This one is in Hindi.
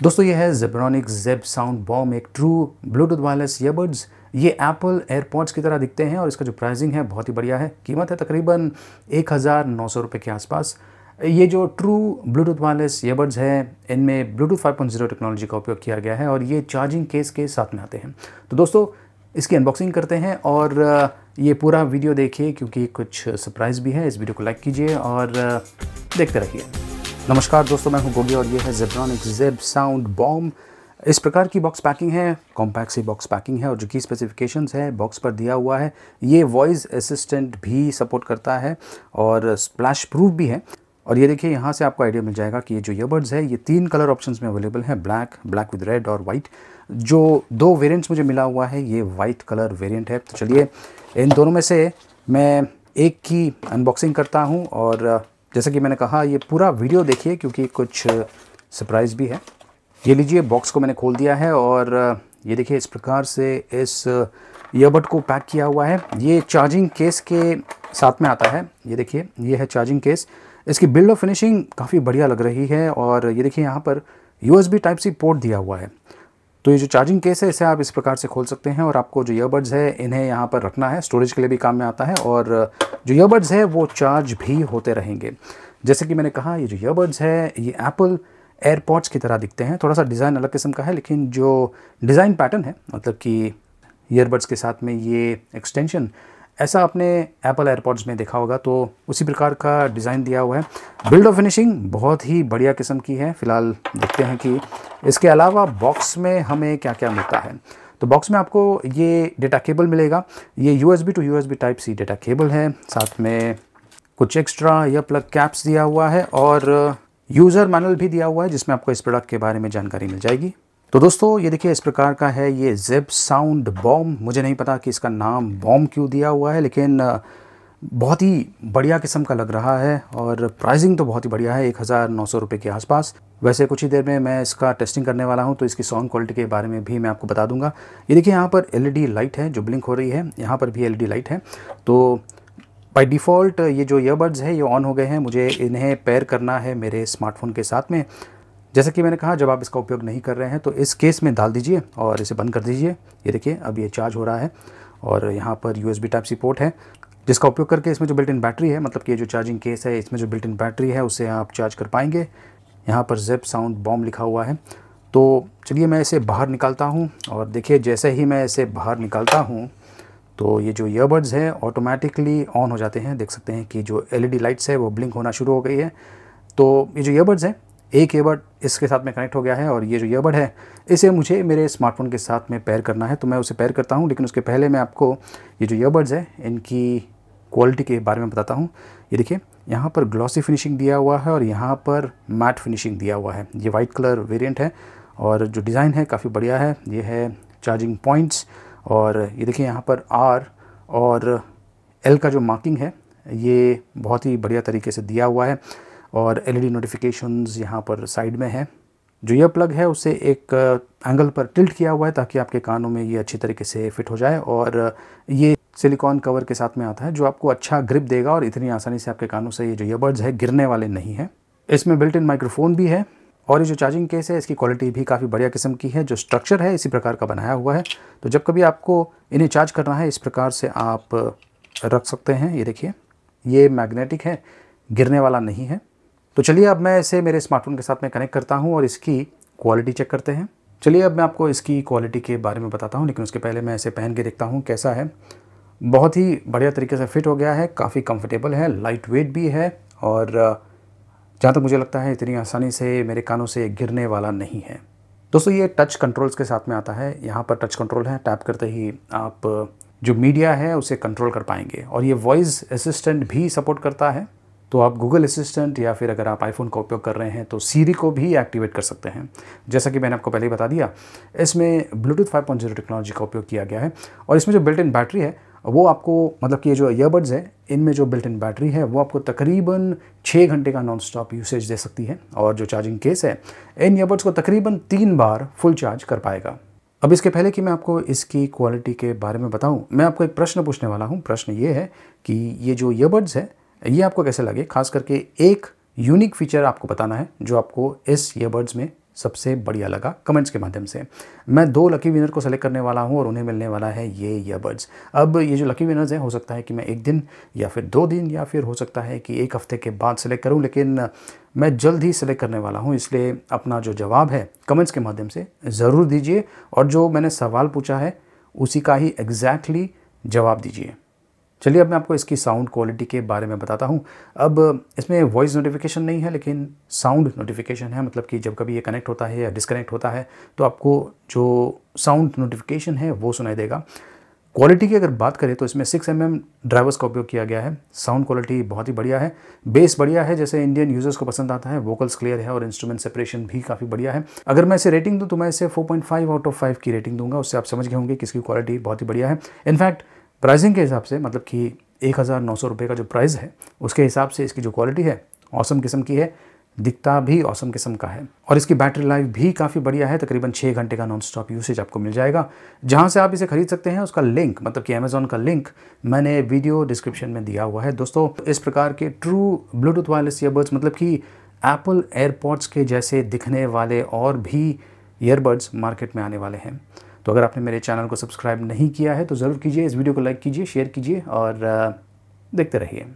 दोस्तों ये है जेब्रॉनिक जेब साउंड बॉम एक ट्रू ब्लूटूथ वायरलेस ईयरबड्स ये एप्पल एयरपॉड्स की तरह दिखते हैं और इसका जो प्राइसिंग है बहुत ही बढ़िया है। कीमत है तकरीबन एक हज़ार नौ सौ रुपये के आसपास। ये जो ट्रू ब्लूटूथ वायरलेस ईयरबड्स है, इनमें ब्लूटूथ 5.0 टेक्नोलॉजी का उपयोग किया गया है और ये चार्जिंग केस के साथ में आते हैं। तो दोस्तों, इसकी अनबॉक्सिंग करते हैं और ये पूरा वीडियो देखिए क्योंकि कुछ सरप्राइज़ भी है। इस वीडियो को लाइक कीजिए और देखते रहिए। नमस्कार दोस्तों, मैं हूँ गोगी और ये है जेब्रॉनिक जेब साउंड बॉम इस प्रकार की बॉक्स पैकिंग है कॉम्पैक्ट सी बॉक्स पैकिंग है और जो की स्पेसिफिकेशंस है बॉक्स पर दिया हुआ है। ये वॉइस असिस्टेंट भी सपोर्ट करता है और स्प्लैश प्रूफ भी है। और ये देखिए, यहाँ से आपको आइडिया मिल जाएगा कि ये जो ईयरबड्स है, ये तीन कलर ऑप्शंस में अवेलेबल है ब्लैक ब्लैक विद रेड और वाइट जो दो वेरिएंट्स मुझे मिला हुआ है, ये वाइट कलर वेरिएंट है। तो चलिए, इन दोनों में से मैं एक की अनबॉक्सिंग करता हूँ और जैसा कि मैंने कहा, ये पूरा वीडियो देखिए क्योंकि कुछ सरप्राइज़ भी है। ये लीजिए बॉक्स को मैंने खोल दिया है और ये देखिए, इस प्रकार से इस ईयरबड को पैक किया हुआ है। ये चार्जिंग केस के साथ में आता है। ये देखिए, ये है चार्जिंग केस इसकी बिल्ड ऑफ़ फिनिशिंग काफ़ी बढ़िया लग रही है और ये देखिए, यहाँ पर यूएसबी टाइप सी पोर्ट दिया हुआ है। तो ये जो चार्जिंग केस है, इसे आप इस प्रकार से खोल सकते हैं और आपको जो ईयरबड्स है, इन्हें यहाँ पर रखना है स्टोरेज के लिए भी काम में आता है और जो ईयरबड्स है, वो चार्ज भी होते रहेंगे। जैसे कि मैंने कहा, ये जो ईयरबड्स है, ये एप्पल एयरपॉड्स की तरह दिखते हैं। थोड़ा सा डिज़ाइन अलग किस्म का है, लेकिन जो डिज़ाइन पैटर्न है मतलब कि ईयरबड्स के साथ में ये एक्सटेंशन ऐसा आपने एप्पल एयरपॉड्स में देखा होगा तो उसी प्रकार का डिज़ाइन दिया हुआ है। बिल्ड ऑफ़ फिनिशिंग बहुत ही बढ़िया किस्म की है। फ़िलहाल देखते हैं कि इसके अलावा बॉक्स में हमें क्या क्या मिलता है। तो बॉक्स में आपको ये डेटा केबल मिलेगा। ये USB to USB type C data cable है। साथ में कुछ एक्स्ट्रा या प्लग कैप्स दिया हुआ है और यूज़र मैनुअल भी दिया हुआ है, जिसमें आपको इस प्रोडक्ट के बारे में जानकारी मिल जाएगी। तो दोस्तों, ये देखिए, इस प्रकार का है ये जेब साउंड बॉम मुझे नहीं पता कि इसका नाम बॉम क्यों दिया हुआ है, लेकिन बहुत ही बढ़िया किस्म का लग रहा है और प्राइसिंग तो बहुत ही बढ़िया है, एक हज़ार नौ सौ रुपये के आसपास। वैसे कुछ ही देर में मैं इसका टेस्टिंग करने वाला हूँ तो इसकी साउंड क्वालिटी के बारे में भी मैं आपको बता दूँगा। ये देखिए, यहाँ पर एलईडी लाइट है, जो ब्लिंक हो रही है, यहाँ पर भी एलईडी लाइट है। तो बाय डिफ़ॉल्ट ये जो ईयरबड्स है, ये ऑन हो गए हैं, मुझे इन्हें पेयर करना है मेरे स्मार्टफ़ोन के साथ में। जैसा कि मैंने कहा, जब आप इसका उपयोग नहीं कर रहे हैं तो इस केस में डाल दीजिए और इसे बंद कर दीजिए। ये देखिए, अब ये चार्ज हो रहा है और यहाँ पर यूएसबी टाइप सी पोर्ट है, जिसका उपयोग करके इसमें जो बिल्ट इन बैटरी है मतलब कि ये जो चार्जिंग केस है, इसमें जो बिल्ट इन बैटरी है, उसे आप चार्ज कर पाएँगे। यहाँ पर जेप साउंड बॉम्ब लिखा हुआ है। तो चलिए, मैं इसे बाहर निकालता हूँ और देखिए, जैसे ही मैं इसे बाहर निकालता हूँ तो ये जो ईयरबड्स हैं ऑटोमेटिकली ऑन हो जाते हैं। देख सकते हैं कि जो एलईडी लाइट्स है, वो ब्लिंक होना शुरू हो गई है। तो ये जो ईयरबड्स हैं एक ईयरबड इसके साथ में कनेक्ट हो गया है और ये जो ईयरबड है, इसे मुझे मेरे स्मार्टफ़ोन के साथ में पेयर करना है। तो मैं उसे पेयर करता हूँ, लेकिन उसके पहले मैं आपको ये जो ईयरबड्स हैं, इनकी क्वालिटी के बारे में बताता हूँ। ये देखिए, यहाँ पर ग्लॉसी फिनिशिंग दिया हुआ है और यहाँ पर मैट फिनिशिंग दिया हुआ है। ये वाइट कलर वेरियंट है और जो डिज़ाइन है काफ़ी बढ़िया है। ये है चार्जिंग पॉइंट्स और ये देखिए, यहाँ पर आर और एल का जो मार्किंग है, ये बहुत ही बढ़िया तरीके से दिया हुआ है। और एलईडी नोटिफिकेशंस यहाँ पर साइड में है। जो यह प्लग है, उसे एक एंगल पर टिल्ट किया हुआ है ताकि आपके कानों में ये अच्छी तरीके से फिट हो जाए और ये सिलिकॉन कवर के साथ में आता है जो आपको अच्छा ग्रिप देगा और इतनी आसानी से आपके कानों से ये जो ईयरबड्स है, गिरने वाले नहीं हैं। इसमें बिल्ट इन माइक्रोफोन भी है और ये जो चार्जिंग केस है, इसकी क्वालिटी भी काफ़ी बढ़िया किस्म की है, जो स्ट्रक्चर है, इसी प्रकार का बनाया हुआ है। तो जब कभी आपको इन्हें चार्ज करना है, इस प्रकार से आप रख सकते हैं। ये देखिए, ये मैग्नेटिक है, गिरने वाला नहीं है। तो चलिए अब मैं इसे मेरे स्मार्टफ़ोन के साथ में कनेक्ट करता हूँ और इसकी क्वालिटी चेक करते हैं। चलिए अब मैं आपको इसकी क्वालिटी के बारे में बताता हूँ, लेकिन उसके पहले मैं इसे पहन के देखता हूँ कैसा है। बहुत ही बढ़िया तरीके से फिट हो गया है, काफ़ी कंफर्टेबल है लाइट वेट भी है और, जहाँ तक मुझे लगता है इतनी आसानी से मेरे कानों से गिरने वाला नहीं है। दोस्तों, ये टच कंट्रोल्स के साथ में आता है। यहाँ पर टच कंट्रोल है टैप करते ही आप जो मीडिया है उसे कंट्रोल कर पाएँगे और ये वॉइस असिस्टेंट भी सपोर्ट करता है। तो आप गूगल असिस्टेंट या फिर अगर आप आईफोन का उपयोग कर रहे हैं तो सीरी को भी एक्टिवेट कर सकते हैं। जैसा कि मैंने आपको पहले ही बता दिया, इसमें ब्लूटूथ 5.0 टेक्नोलॉजी का उपयोग किया गया है और इसमें जो बिल्ट इन बैटरी है, वो आपको मतलब कि ये जो ईयरबड्स है, इनमें जो बिल्ट इन बैटरी है, वो आपको तकरीबन छः घंटे का नॉन स्टॉप यूसेज दे सकती है और जो चार्जिंग केस है, इन ईयरबड्स को तकरीबन तीन बार फुल चार्ज कर पाएगा। अब इसके पहले कि मैं आपको इसकी क्वालिटी के बारे में बताऊँ, मैं आपको एक प्रश्न पूछने वाला हूँ। प्रश्न ये है कि ये जो ईयरबड्स है ये आपको कैसे लगे? खास करके एक यूनिक फीचर आपको बताना है, जो आपको इस ईयरबड्स में सबसे बढ़िया लगा कमेंट्स के माध्यम से। मैं दो लकी विनर को सेलेक्ट करने वाला हूँ और उन्हें मिलने वाला है ये ईयरबड्स अब ये जो लकी विनर्स हैं, हो सकता है कि मैं एक दिन या फिर दो दिन या फिर हो सकता है कि एक हफ़्ते के बाद सेलेक्ट करूँ, लेकिन मैं जल्द ही सेलेक्ट करने वाला हूँ, इसलिए अपना जो जवाब है कमेंट्स के माध्यम से ज़रूर दीजिए और जो मैंने सवाल पूछा है, उसी का ही एग्जैक्टली exactly जवाब दीजिए। चलिए अब मैं आपको इसकी साउंड क्वालिटी के बारे में बताता हूँ। अब इसमें वॉइस नोटिफिकेशन नहीं है, लेकिन साउंड नोटिफिकेशन है मतलब कि जब कभी ये कनेक्ट होता है या डिसकनेक्ट होता है तो आपको जो साउंड नोटिफिकेशन है, वो सुनाई देगा। क्वालिटी की अगर बात करें तो इसमें सिक्स एम एम ड्राइवर्स का उपयोग किया गया है। साउंड क्वालिटी बहुत ही बढ़िया है। बेस बढ़िया है, जैसे इंडियन यूज़र्स को पसंद आता है। वोकल्स क्लियर है और इंस्ट्रूमेंट सेपरेशन भी काफ़ी बढ़िया है। अगर मैं इसे रेटिंग दूँ तो मैं इसे 4.5 आउट ऑफ़ 5 की रेटिंग दूँगा। उससे आप समझ गए होंगे कि इसकी क्वालिटी बहुत ही बढ़िया है। इनफैक्ट प्राइसिंग के हिसाब से मतलब कि एक हज़ार नौ सौ रुपये का जो प्राइस है, उसके हिसाब से इसकी जो क्वालिटी है औसम किस्म की है, दिखता भी औसम किस्म का है। और इसकी बैटरी लाइफ भी काफ़ी बढ़िया है, तकरीबन छः घंटे का नॉन स्टॉप यूसेज आपको मिल जाएगा। जहाँ से आप इसे खरीद सकते हैं, उसका लिंक मतलब कि अमेजोन का लिंक मैंने वीडियो डिस्क्रिप्शन में दिया हुआ है। दोस्तों, इस प्रकार के ट्रू ब्लूटूथ वायरलेस ईयरबड्स मतलब कि एप्पल एयरपॉड्स के जैसे दिखने वाले और भी ईयरबड्स मार्केट में आने वाले हैं। तो अगर आपने मेरे चैनल को सब्सक्राइब नहीं किया है तो ज़रूर कीजिए, इस वीडियो को लाइक कीजिए, शेयर कीजिए और देखते रहिए।